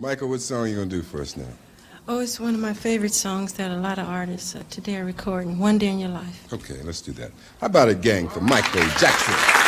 Michael, what song are you gonna do for us now? Oh, it's one of my favorite songs that a lot of artists uh, today are recording. One Day in Your Life. Okay, let's do that. How about a gang for Michael Jackson?